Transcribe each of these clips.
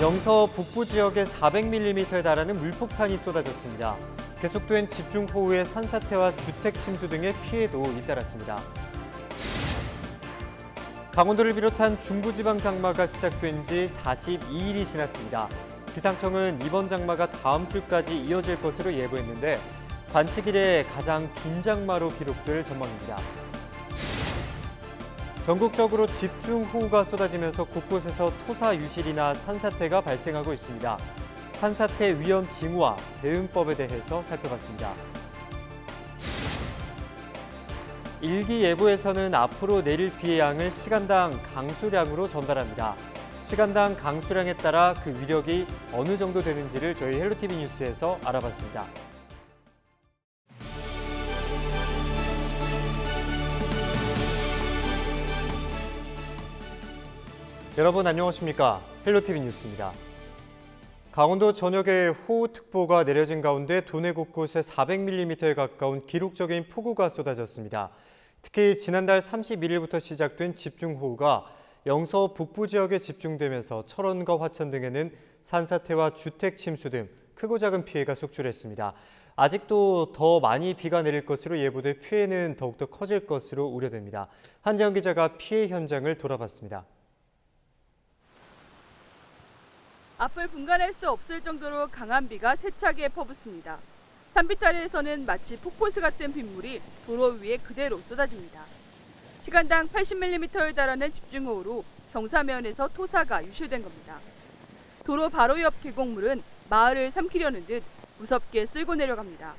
영서 북부 지역에 400mm에 달하는 물폭탄이 쏟아졌습니다. 계속된 집중호우의 산사태와 주택 침수 등의 피해도 잇따랐습니다. 강원도를 비롯한 중부지방 장마가 시작된 지 42일이 지났습니다. 기상청은 이번 장마가 다음 주까지 이어질 것으로 예보했는데 관측 일에 가장 긴 장마로 기록될 전망입니다. 전국적으로 집중호우가 쏟아지면서 곳곳에서 토사 유실이나 산사태가 발생하고 있습니다. 산사태 위험 징후와 대응법에 대해서 살펴봤습니다. 일기예보에서는 앞으로 내릴 비의 양을 시간당 강수량으로 전달합니다. 시간당 강수량에 따라 그 위력이 어느 정도 되는지를 저희 헬로티비 뉴스에서 알아봤습니다. 여러분 안녕하십니까? 헬로티비 뉴스입니다. 강원도 전역에 호우특보가 내려진 가운데 도내 곳곳에 400mm에 가까운 기록적인 폭우가 쏟아졌습니다. 특히 지난달 31일부터 시작된 집중호우가 영서 북부 지역에 집중되면서 철원과 화천 등에는 산사태와 주택 침수 등 크고 작은 피해가 속출했습니다. 아직도 더 많이 비가 내릴 것으로 예보돼 피해는 더욱더 커질 것으로 우려됩니다. 한재영 기자가 피해 현장을 돌아봤습니다. 앞을 분간할 수 없을 정도로 강한 비가 세차게 퍼붓습니다. 산비탈에서는 마치 폭포수 같은 빗물이 도로 위에 그대로 쏟아집니다. 시간당 80mm에 달하는 집중호우로 경사면에서 토사가 유실된 겁니다. 도로 바로 옆 계곡물은 마을을 삼키려는 듯 무섭게 쓸고 내려갑니다.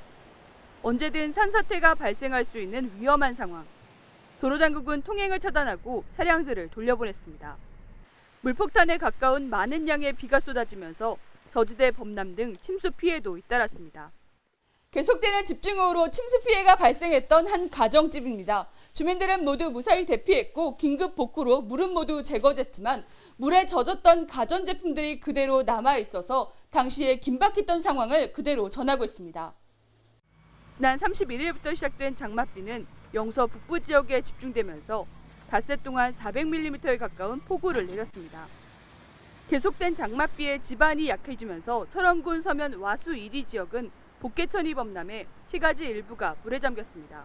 언제든 산사태가 발생할 수 있는 위험한 상황. 도로당국은 통행을 차단하고 차량들을 돌려보냈습니다. 물폭탄에 가까운 많은 양의 비가 쏟아지면서 저지대 범람 등 침수 피해도 잇따랐습니다. 계속되는 집중호우로 침수 피해가 발생했던 한 가정집입니다. 주민들은 모두 무사히 대피했고 긴급 복구로 물은 모두 제거됐지만 물에 젖었던 가전제품들이 그대로 남아 있어서 당시에 긴박했던 상황을 그대로 전하고 있습니다. 지난 31일부터 시작된 장맛비는 영서 북부 지역에 집중되면서 닷새 동안 400mm에 가까운 폭우를 내렸습니다. 계속된 장맛비에 지반이 약해지면서 철원군 서면 와수 1위 지역은 복개천이 범람해 시가지 일부가 물에 잠겼습니다.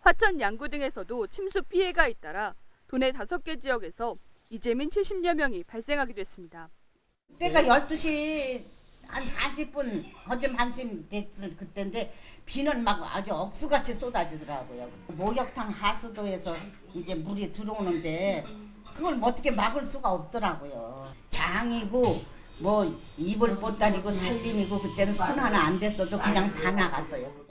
화천 양구 등에서도 침수 피해가 잇따라 도내 5개 지역에서 이재민 70여 명이 발생하기도 했습니다. 때가 12시 한 40분 거점 한심 됐을 그때인데 비는 막 아주 억수같이 쏟아지더라고요. 목욕탕 하수도에서 이제 물이 들어오는데 그걸 어떻게 막을 수가 없더라고요. 장이고 뭐 이불 보따리고 살림이고 그때는 손 하나 안 됐어도 그냥 다 나갔어요.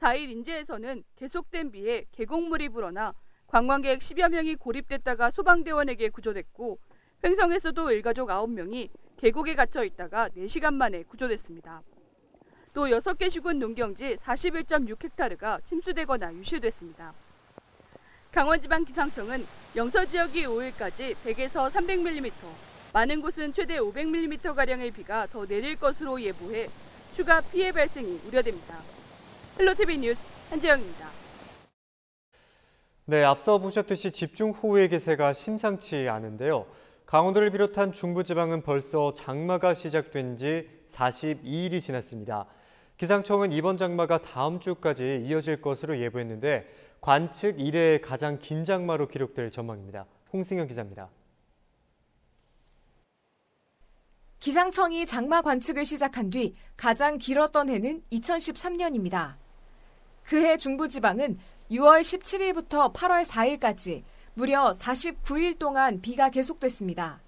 4일 인제에서는 계속된 비에 계곡물이 불어나 관광객 10여 명이 고립됐다가 소방대원에게 구조됐고 횡성에서도 일가족 9명이 계곡에 갇혀 있다가 4시간 만에 구조됐습니다. 또 6개 시군 농경지 41.6헥타르가 침수되거나 유실됐습니다. 강원지방기상청은 영서 지역이 5일까지 100에서 300mm, 많은 곳은 최대 500mm가량의 비가 더 내릴 것으로 예보해 추가 피해 발생이 우려됩니다. 헬로티비 뉴스 한재영입니다. 네, 앞서 보셨듯이 집중호우의 기세가 심상치 않은데요. 강원도를 비롯한 중부지방은 벌써 장마가 시작된 지 42일이 지났습니다. 기상청은 이번 장마가 다음 주까지 이어질 것으로 예보했는데 관측 이래 가장 긴 장마로 기록될 전망입니다. 홍승현 기자입니다. 기상청이 장마 관측을 시작한 뒤 가장 길었던 해는 2013년입니다. 그해 중부지방은 6월 17일부터 8월 4일까지 무려 49일 동안 비가 계속됐습니다.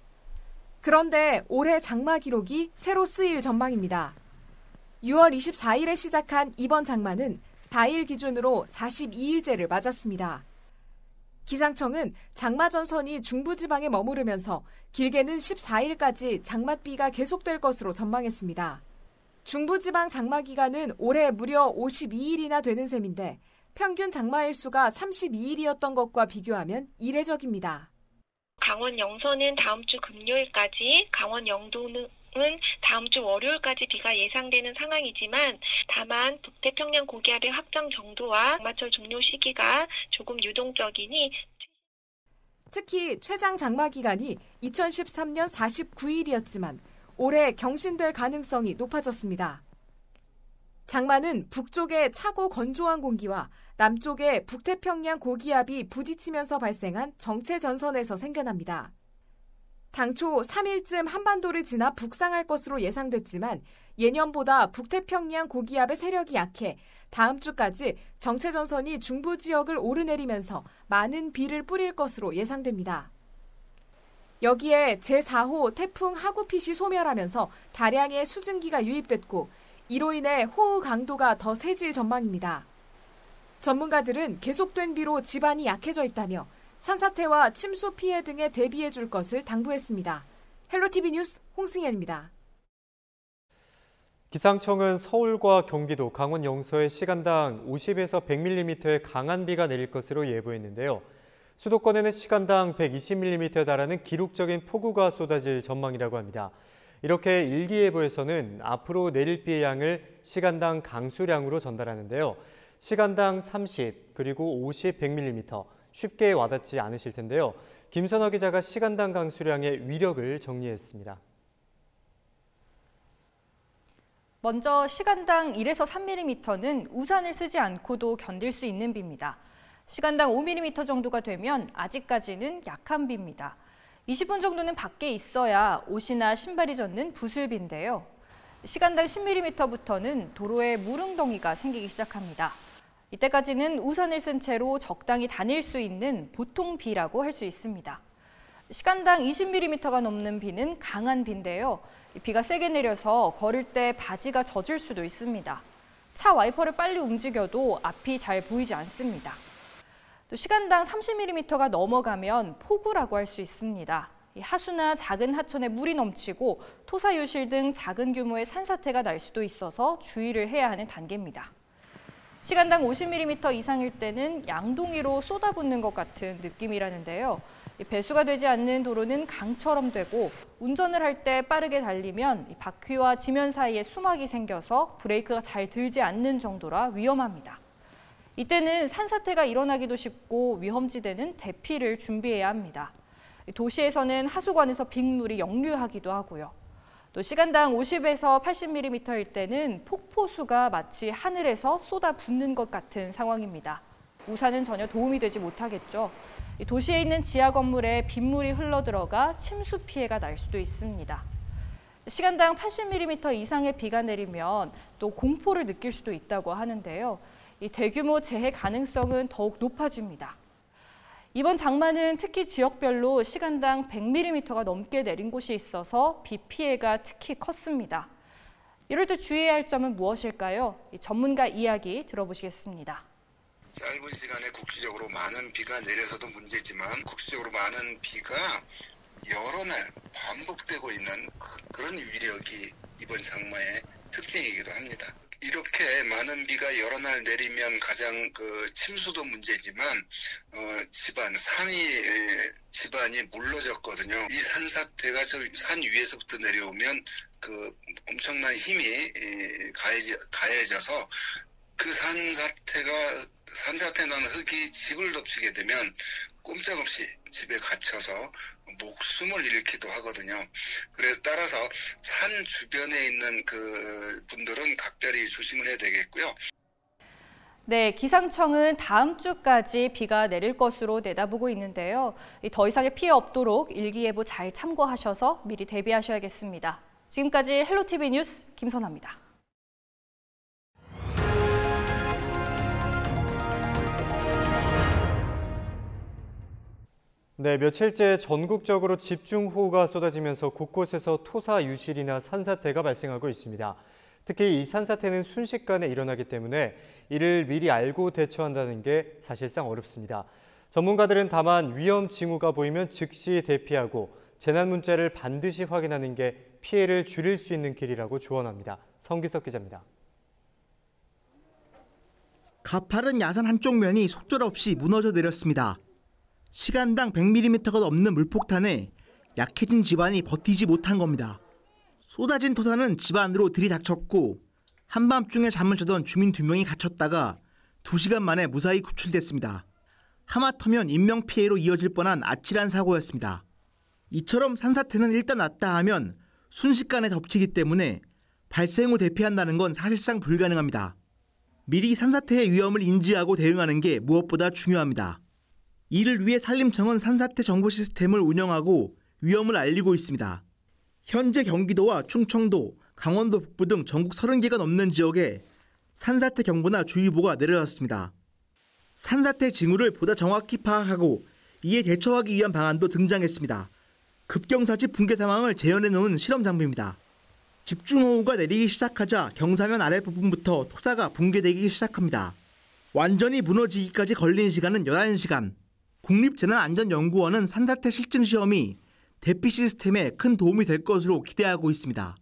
그런데 올해 장마 기록이 새로 쓰일 전망입니다. 6월 24일에 시작한 이번 장마는 4일 기준으로 42일째를 맞았습니다. 기상청은 장마 전선이 중부지방에 머무르면서 길게는 14일까지 장맛비가 계속될 것으로 전망했습니다. 중부지방 장마 기간은 올해 무려 52일이나 되는 셈인데 평균 장마일 수가 32일이었던 것과 비교하면 이례적입니다. 강원 영서는 다음 주 금요일까지, 강원 영도는 다음 주 월요일까지 비가 예상되는 상황이지만 다만 북태평양 고기압의 확장 정도와 장마철 종료 시기가 조금 유동적이니 특히 최장 장마 기간이 2013년 49일이었지만 올해 경신될 가능성이 높아졌습니다. 장마는 북쪽의 차고 건조한 공기와 남쪽의 북태평양 고기압이 부딪히면서 발생한 정체 전선에서 생겨납니다. 당초 3일쯤 한반도를 지나 북상할 것으로 예상됐지만 예년보다 북태평양 고기압의 세력이 약해 다음 주까지 정체 전선이 중부 지역을 오르내리면서 많은 비를 뿌릴 것으로 예상됩니다. 여기에 제4호 태풍 하구핏이 소멸하면서 다량의 수증기가 유입됐고 이로 인해 호우 강도가 더 세질 전망입니다. 전문가들은 계속된 비로 지반이 약해져 있다며 산사태와 침수 피해 등에 대비해 줄 것을 당부했습니다. 헬로티비 뉴스 홍승현입니다. 기상청은 서울과 경기도, 강원 영서에 시간당 50에서 100mm의 강한 비가 내릴 것으로 예보했는데요. 수도권에는 시간당 120mm에 달하는 기록적인 폭우가 쏟아질 전망이라고 합니다. 이렇게 일기예보에서는 앞으로 내릴 비의 양을 시간당 강수량으로 전달하는데요. 시간당 30 그리고 50, 100mm 쉽게 와닿지 않으실 텐데요. 김선화 기자가 시간당 강수량의 위력을 정리했습니다. 먼저 시간당 1에서 3mm는 우산을 쓰지 않고도 견딜 수 있는 비입니다. 시간당 5mm 정도가 되면 아직까지는 약한 비입니다. 20분 정도는 밖에 있어야 옷이나 신발이 젖는 부슬비인데요. 시간당 10mm부터는 도로에 물웅덩이가 생기기 시작합니다. 이때까지는 우산을 쓴 채로 적당히 다닐 수 있는 보통 비라고 할 수 있습니다. 시간당 20mm가 넘는 비는 강한 비인데요. 비가 세게 내려서 걸을 때 바지가 젖을 수도 있습니다. 차 와이퍼를 빨리 움직여도 앞이 잘 보이지 않습니다. 또 시간당 30mm가 넘어가면 폭우라고 할 수 있습니다. 하수나 작은 하천에 물이 넘치고 토사 유실 등 작은 규모의 산사태가 날 수도 있어서 주의를 해야 하는 단계입니다. 시간당 50mm 이상일 때는 양동이로 쏟아붓는 것 같은 느낌이라는데요. 배수가 되지 않는 도로는 강처럼 되고 운전을 할 때 빠르게 달리면 바퀴와 지면 사이에 수막이 생겨서 브레이크가 잘 들지 않는 정도라 위험합니다. 이때는 산사태가 일어나기도 쉽고 위험지대는 대피를 준비해야 합니다. 도시에서는 하수관에서 빗물이 역류하기도 하고요. 또 시간당 50에서 80mm일 때는 폭포수가 마치 하늘에서 쏟아붓는 것 같은 상황입니다. 우산은 전혀 도움이 되지 못하겠죠. 도시에 있는 지하 건물에 빗물이 흘러들어가 침수 피해가 날 수도 있습니다. 시간당 80mm 이상의 비가 내리면 또 공포를 느낄 수도 있다고 하는데요. 이 대규모 재해 가능성은 더욱 높아집니다. 이번 장마는 특히 지역별로 시간당 100mm가 넘게 내린 곳이 있어서 비 피해가 특히 컸습니다. 이럴 때 주의해야 할 점은 무엇일까요? 전문가 이야기 들어보시겠습니다. 짧은 시간에 국지적으로 많은 비가 내려서도 문제지만 국지적으로 많은 비가 여러 날 반복되고 있는 그런 위력이 이번 장마의 특징이기도 합니다. 이렇게 많은 비가 여러 날 내리면 가장 그 침수도 문제지만 어, 집안 산이 집안이 물러졌거든요. 이 산사태가 저 산 위에서부터 내려오면 그 엄청난 힘이 가해져, 가해져서 그 산사태가 산사태 난 흙이 집을 덮치게 되면 꼼짝없이 집에 갇혀서 목숨을 잃기도 하거든요. 그래서 따라서 산 주변에 있는 그 분들은 각별히 조심을 해야 되겠고요. 네, 기상청은 다음 주까지 비가 내릴 것으로 내다보고 있는데요. 더 이상의 피해 없도록 일기예보 잘 참고하셔서 미리 대비하셔야겠습니다. 지금까지 헬로티비 뉴스 김선아입니다. 네, 며칠째 전국적으로 집중호우가 쏟아지면서 곳곳에서 토사 유실이나 산사태가 발생하고 있습니다. 특히 이 산사태는 순식간에 일어나기 때문에 이를 미리 알고 대처한다는 게 사실상 어렵습니다. 전문가들은 다만 위험 징후가 보이면 즉시 대피하고 재난 문자를 반드시 확인하는 게 피해를 줄일 수 있는 길이라고 조언합니다. 성기석 기자입니다. 가파른 야산 한쪽 면이 속절없이 무너져 내렸습니다. 시간당 100mm가 넘는 물폭탄에 약해진 집안이 버티지 못한 겁니다. 쏟아진 토사는 집 안으로 들이닥쳤고 한밤중에 잠을 자던 주민 두 명이 갇혔다가 2시간 만에 무사히 구출됐습니다. 하마터면 인명피해로 이어질 뻔한 아찔한 사고였습니다. 이처럼 산사태는 일단 났다 하면 순식간에 덮치기 때문에 발생 후 대피한다는 건 사실상 불가능합니다. 미리 산사태의 위험을 인지하고 대응하는 게 무엇보다 중요합니다. 이를 위해 산림청은 산사태 정보 시스템을 운영하고 위험을 알리고 있습니다. 현재 경기도와 충청도, 강원도 북부 등 전국 30개가 넘는 지역에 산사태 경보나 주의보가 내려졌습니다. 산사태 징후를 보다 정확히 파악하고 이에 대처하기 위한 방안도 등장했습니다. 급경사지 붕괴 상황을 재현해 놓은 실험 장비입니다. 집중호우가 내리기 시작하자 경사면 아랫부분부터 토사가 붕괴되기 시작합니다. 완전히 무너지기까지 걸린 시간은 11시간. 국립재난안전연구원은 산사태 실증 시험이 대피 시스템에 큰 도움이 될 것으로 기대하고 있습니다.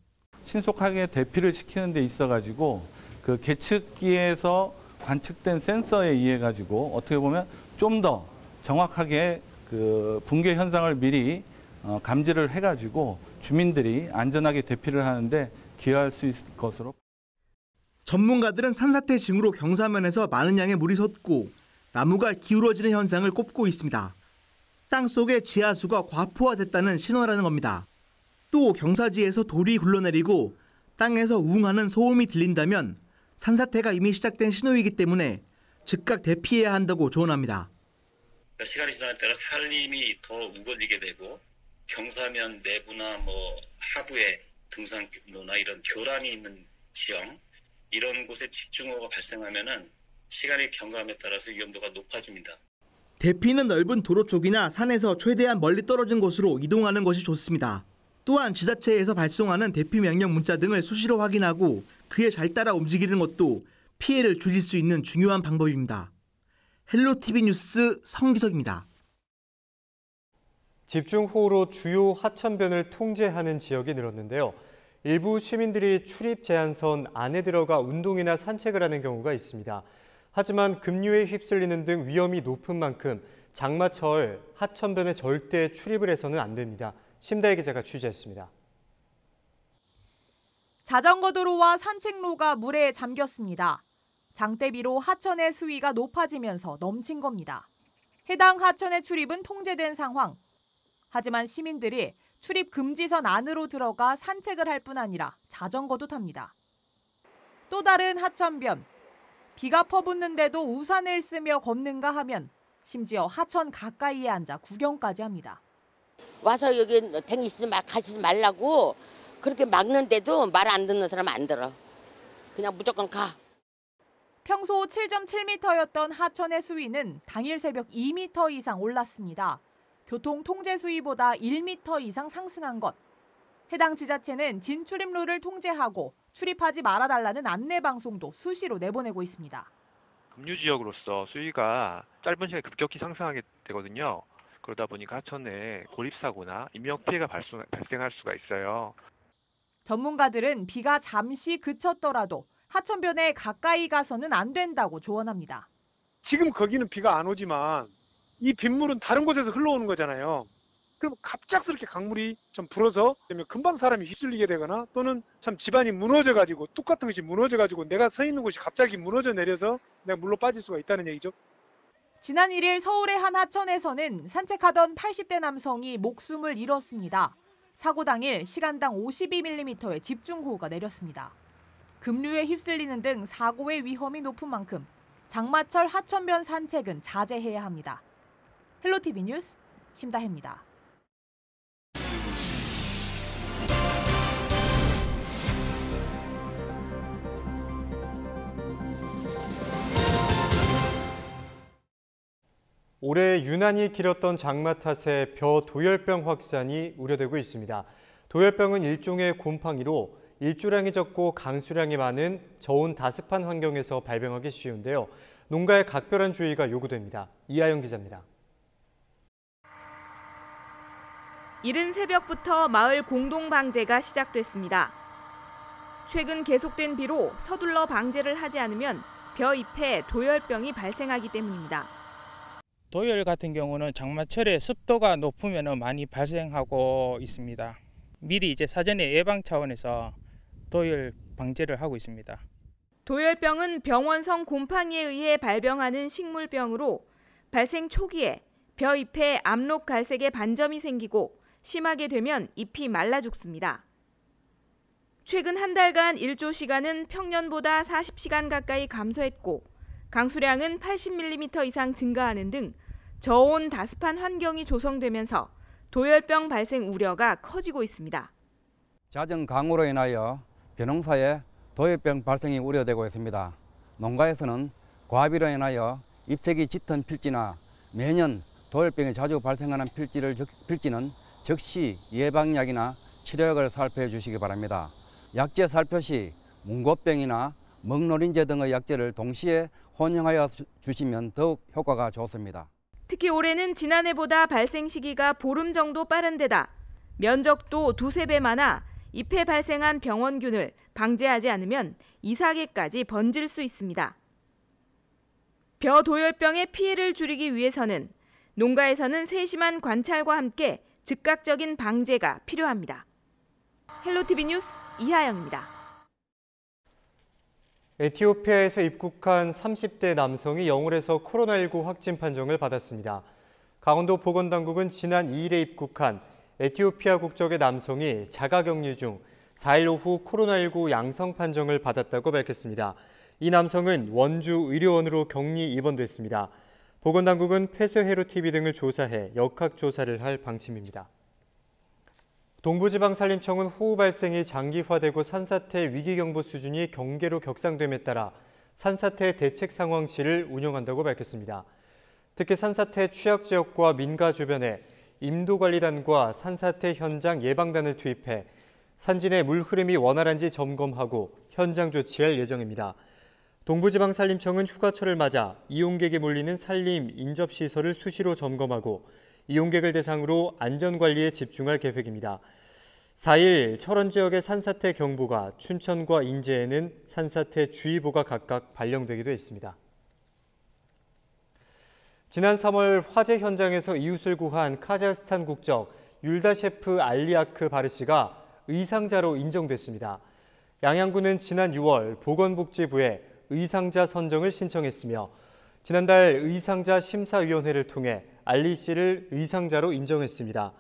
신속하게 대피를 시키는 데 있어 가지고 그 계측기에서 관측된 센서에 의해 가지고 어떻게 보면 좀 더 정확하게 그 붕괴 현상을 미리 어, 감지를 해 가지고 주민들이 안전하게 대피를 하는데 기여할 수 있을 것으로 전문가들은 산사태 징후로 경사면에서 많은 양의 물이 솟고 나무가 기울어지는 현상을 꼽고 있습니다. 땅 속에 지하수가 과포화됐다는 신호라는 겁니다. 또 경사지에서 돌이 굴러내리고 땅에서 우웅하는 소음이 들린다면 산사태가 이미 시작된 신호이기 때문에 즉각 대피해야 한다고 조언합니다. 시간이 지날 따라 산림이 더 우거지게 되고 경사면 내부나 뭐 하부에 등산로나 이런 교란이 있는 지형 이런 곳에 집중호우가 발생하면은 시간이 경감에 따라서 위험도가 높아집니다. 대피는 넓은 도로 쪽이나 산에서 최대한 멀리 떨어진 곳으로 이동하는 것이 좋습니다. 또한 지자체에서 발송하는 대피 명령 문자 등을 수시로 확인하고 그에 잘 따라 움직이는 것도 피해를 줄일 수 있는 중요한 방법입니다. 헬로티비 뉴스 성기석입니다. 집중호우로 주요 하천변을 통제하는 지역이 늘었는데요. 일부 시민들이 출입 제한선 안에 들어가 운동이나 산책을 하는 경우가 있습니다. 하지만 급류에 휩쓸리는 등 위험이 높은 만큼 장마철 하천변에 절대 출입을 해서는 안 됩니다. 심다혜 기자가 취재했습니다. 자전거 도로와 산책로가 물에 잠겼습니다. 장대비로 하천의 수위가 높아지면서 넘친 겁니다. 해당 하천의 출입은 통제된 상황. 하지만 시민들이 출입 금지선 안으로 들어가 산책을 할 뿐 아니라 자전거도 탑니다. 또 다른 하천변. 비가 퍼붓는데도 우산을 쓰며 걷는가 하면 심지어 하천 가까이에 앉아 구경까지 합니다. 와서 여기 댕기시지 말 가시지 말라고 그렇게 막는데도 말 안 듣는 사람 안 들어. 그냥 무조건 가. 평소 7.7m였던 하천의 수위는 당일 새벽 2m 이상 올랐습니다. 교통 통제 수위보다 1m 이상 상승한 것. 해당 지자체는 진출입로를 통제하고 출입하지 말아달라는 안내 방송도 수시로 내보내고 있습니다. 급류 지역으로서 수위가 짧은 시간에 급격히 상승하게 되거든요. 그러다 보니까 하천에 고립 사고나 인명 피해가 발생할 수가 있어요. 전문가들은 비가 잠시 그쳤더라도 하천변에 가까이 가서는 안 된다고 조언합니다. 지금 거기는 비가 안 오지만 이 빗물은 다른 곳에서 흘러오는 거잖아요. 그럼 갑작스럽게 강물이 좀 불어서 금방 사람이 휩쓸리게 되거나 또는 참 집안이 무너져 가지고 뚝 같은 것이 무너져 가지고 내가 서 있는 곳이 갑자기 무너져 내려서 내가 물로 빠질 수가 있다는 얘기죠. 지난 1일 서울의 한 하천에서는 산책하던 80대 남성이 목숨을 잃었습니다. 사고 당일 시간당 52mm의 집중호우가 내렸습니다. 급류에 휩쓸리는 등 사고의 위험이 높은 만큼 장마철 하천변 산책은 자제해야 합니다. 헬로티비 뉴스 심다혜입니다. 올해 유난히 길었던 장마 탓에 벼 도열병 확산이 우려되고 있습니다. 도열병은 일종의 곰팡이로 일조량이 적고 강수량이 많은 저온 다습한 환경에서 발병하기 쉬운데요. 농가에 각별한 주의가 요구됩니다. 이하영 기자입니다. 이른 새벽부터 마을 공동 방제가 시작됐습니다. 최근 계속된 비로 서둘러 방제를 하지 않으면 벼 잎에 도열병이 발생하기 때문입니다. 도열 같은 경우는 장마철에 습도가 높으면 많이 발생하고 있습니다. 미리 이제 사전에 예방 차원에서 도열 방제를 하고 있습니다. 도열병은 병원성 곰팡이에 의해 발병하는 식물병으로 발생 초기에 벼 잎에 암록 갈색의 반점이 생기고 심하게 되면 잎이 말라 죽습니다. 최근 한 달간 일조 시간은 평년보다 40시간 가까이 감소했고 강수량은 80mm 이상 증가하는 등 저온 다습한 환경이 조성되면서 도열병 발생 우려가 커지고 있습니다. 잦은 강우로 인하여 벼농사에 도열병 발생이 우려되고 있습니다. 농가에서는 과비로 인하여 잎색이 짙은 필지나 매년 도열병이 자주 발생하는 필지를, 필지는 즉시 예방약이나 치료약을 살펴 주시기 바랍니다. 약제 살표 시 문고병이나 먹노린제 등의 약제를 동시에 혼용하여 주시면 더욱 효과가 좋습니다. 특히 올해는 지난해보다 발생 시기가 보름 정도 빠른 데다 면적도 두세 배 많아 잎에 발생한 병원균을 방제하지 않으면 이사계까지 번질 수 있습니다. 벼 도열병의 피해를 줄이기 위해서는 농가에서는 세심한 관찰과 함께 즉각적인 방제가 필요합니다. 헬로티비 뉴스 이하영입니다. 에티오피아에서 입국한 30대 남성이 영월에서 코로나19 확진 판정을 받았습니다. 강원도 보건당국은 지난 2일에 입국한 에티오피아 국적의 남성이 자가격리 중 4일 오후 코로나19 양성 판정을 받았다고 밝혔습니다. 이 남성은 원주 의료원으로 격리 입원됐습니다. 보건당국은 폐쇄회로TV 등을 조사해 역학조사를 할 방침입니다. 동부지방산림청은 호우 발생이 장기화되고 산사태 위기경보 수준이 경계로 격상됨에 따라 산사태 대책 상황실을 운영한다고 밝혔습니다. 특히 산사태 취약 지역과 민가 주변에 임도관리단과 산사태 현장 예방단을 투입해 산진의 물 흐름이 원활한지 점검하고 현장 조치할 예정입니다. 동부지방산림청은 휴가철을 맞아 이용객이 몰리는 산림 인접시설을 수시로 점검하고 이용객을 대상으로 안전관리에 집중할 계획입니다. 4일 철원 지역의 산사태 경보가 춘천과 인제에는 산사태 주의보가 각각 발령되기도 했습니다. 지난 3월 화재 현장에서 이웃을 구한 카자흐스탄 국적 율다 셰프 알리아크 바르시가 의상자로 인정됐습니다. 양양군은 지난 6월 보건복지부에 의상자 선정을 신청했으며 지난달 의상자 심사위원회를 통해 알리 씨를 의상자로 인정했습니다.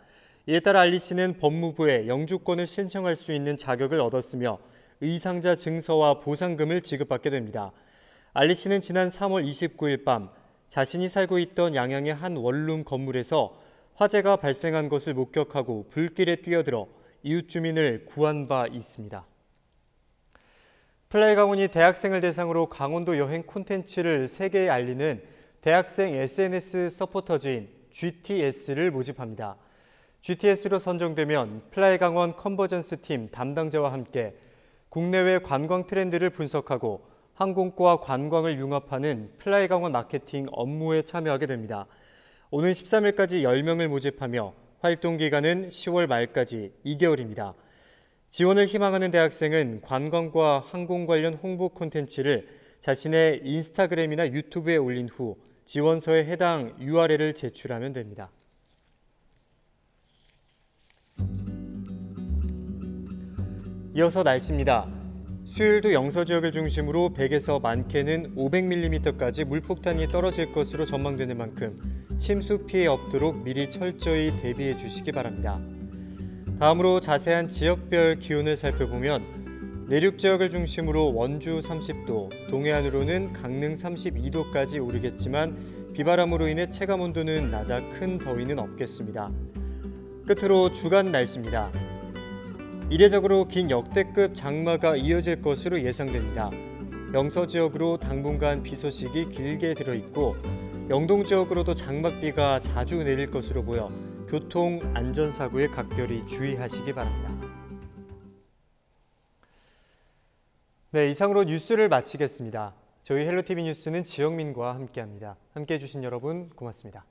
이에 따라 알리 씨는 법무부에 영주권을 신청할 수 있는 자격을 얻었으며 의상자 증서와 보상금을 지급받게 됩니다. 알리 씨는 지난 3월 29일 밤 자신이 살고 있던 양양의 한 원룸 건물에서 화재가 발생한 것을 목격하고 불길에 뛰어들어 이웃 주민을 구한 바 있습니다. 플라이 강원이 대학생을 대상으로 강원도 여행 콘텐츠를 세계에 알리는 대학생 SNS 서포터즈인 GTS를 모집합니다. GTS로 선정되면 플라이 강원 컨버전스 팀 담당자와 함께 국내외 관광 트렌드를 분석하고 항공과 관광을 융합하는 플라이 강원 마케팅 업무에 참여하게 됩니다. 오는 13일까지 10명을 모집하며 활동 기간은 10월 말까지 2개월입니다. 지원을 희망하는 대학생은 관광과 항공 관련 홍보 콘텐츠를 자신의 인스타그램이나 유튜브에 올린 후 지원서에 해당 URL을 제출하면 됩니다. 이어서 날씨입니다. 수요일도 영서 지역을 중심으로 100에서 많게는 500mm까지 물폭탄이 떨어질 것으로 전망되는 만큼 침수 피해 없도록 미리 철저히 대비해 주시기 바랍니다. 다음으로 자세한 지역별 기온을 살펴보면 내륙 지역을 중심으로 원주 30도, 동해안으로는 강릉 32도까지 오르겠지만 비바람으로 인해 체감 온도는 낮아 큰 더위는 없겠습니다. 끝으로 주간 날씨입니다. 이례적으로 긴 역대급 장마가 이어질 것으로 예상됩니다. 영서 지역으로 당분간 비 소식이 길게 들어 있고 영동 지역으로도 장맛비가 자주 내릴 것으로 보여 교통 안전 사고에 각별히 주의하시기 바랍니다. 네, 이상으로 뉴스를 마치겠습니다. 저희 헬로티비 뉴스는 지영민과 함께합니다. 함께해 주신 여러분 고맙습니다.